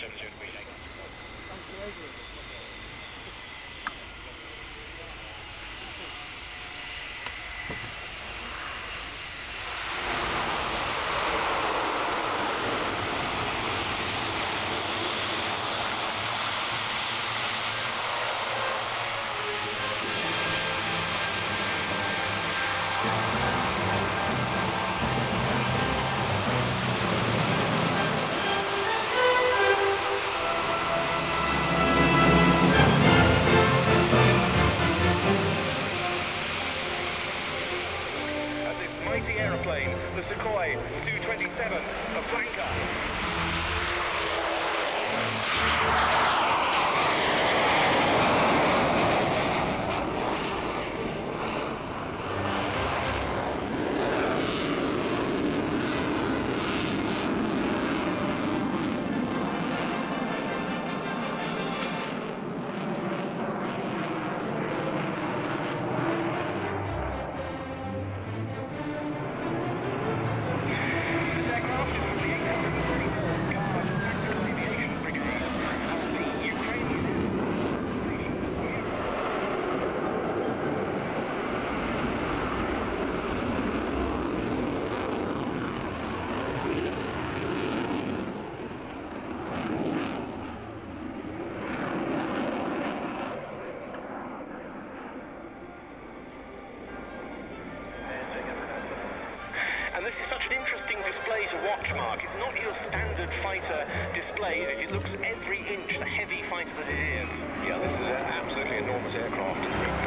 surface wind 070 degrees. At display to watch, Mark. It's not your standard fighter displays. If it looks every inch the heavy fighter that it is. Yeah, this is an absolutely enormous aircraft.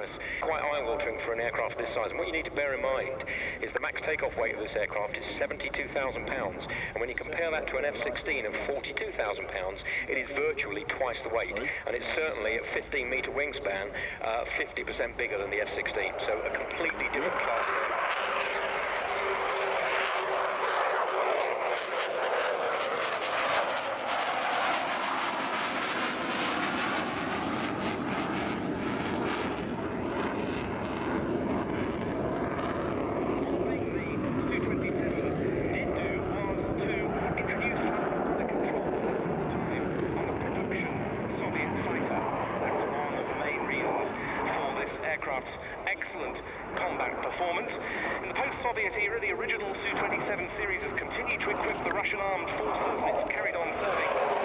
Paris. Quite eye-watering for an aircraft this size. And what you need to bear in mind is the max takeoff weight of this aircraft is 72,000 pounds. And when you compare that to an F-16 of 42,000 pounds, it is virtually twice the weight. And it's certainly at 15 metre wingspan, uh, 50% bigger than the F-16. So a completely different class of aircraft. One thing the Su-27 did do was to introduce the controls for the first time on a production Soviet fighter. That's one of the main reasons for this aircraft's excellent combat performance. In the post-Soviet era, the original Su-27 series has continued to equip the Russian armed forces and it's carried on serving.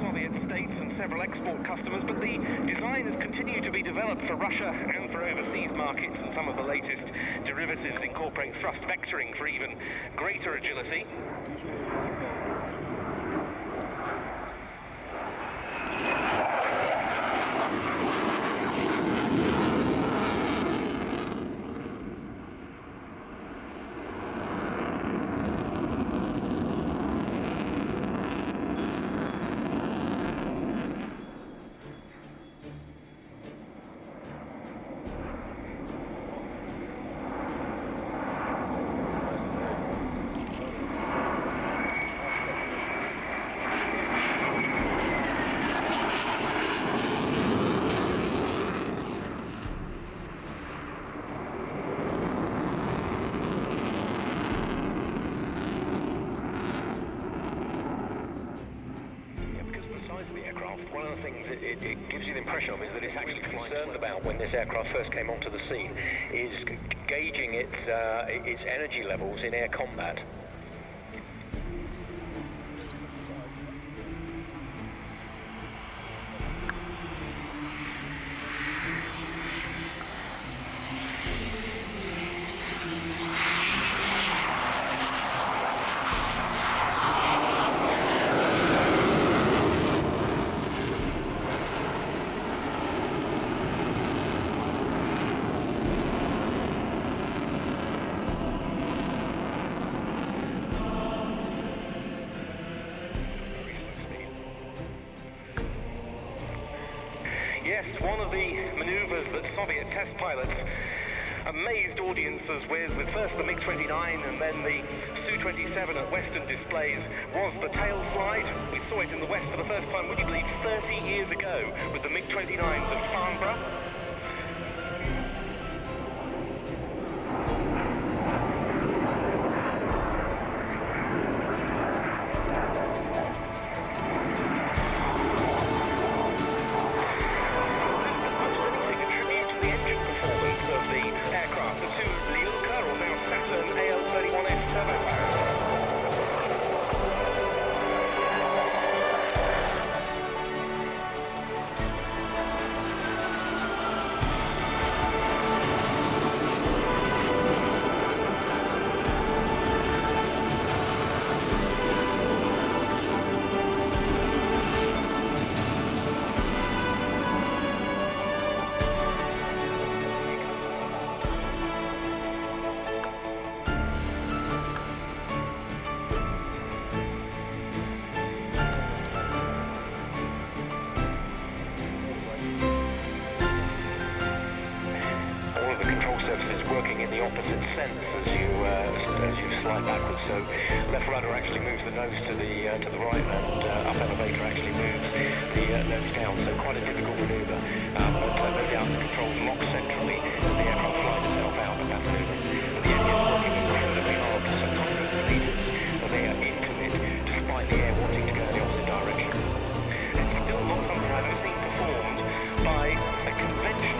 Soviet several export customers, but the design has continued to be developed for Russia and for overseas markets, and some of the latest derivatives incorporate thrust vectoring for even greater agility. One of the things it, it, it gives you the impression of is that it's actually concerned about when this aircraft first came onto the scene is gauging its, uh, its energy levels in air combat. Yes, one of the maneuvers that Soviet test pilots amazed audiences with, with first the MiG-29 and then the Su-27 at Western displays, was the tail slide. We saw it in the West for the first time, would you believe, 30 years ago with the MiG-29s at Farnborough. control surfaces working in the opposite sense as you uh, as you slide backwards. So left rudder actually moves the nose to the uh, to the right, and uh, up elevator actually moves the uh, nose down. So quite a difficult manoeuvre, um, uh, but uh, no doubt the controls lock centrally as the aircraft flies itself out of that manoeuvre. The engine's working incredibly hard to some hundreds of metres, and they are in commit despite the air wanting to go in the opposite direction. It's still not something I've ever seen performed by a conventional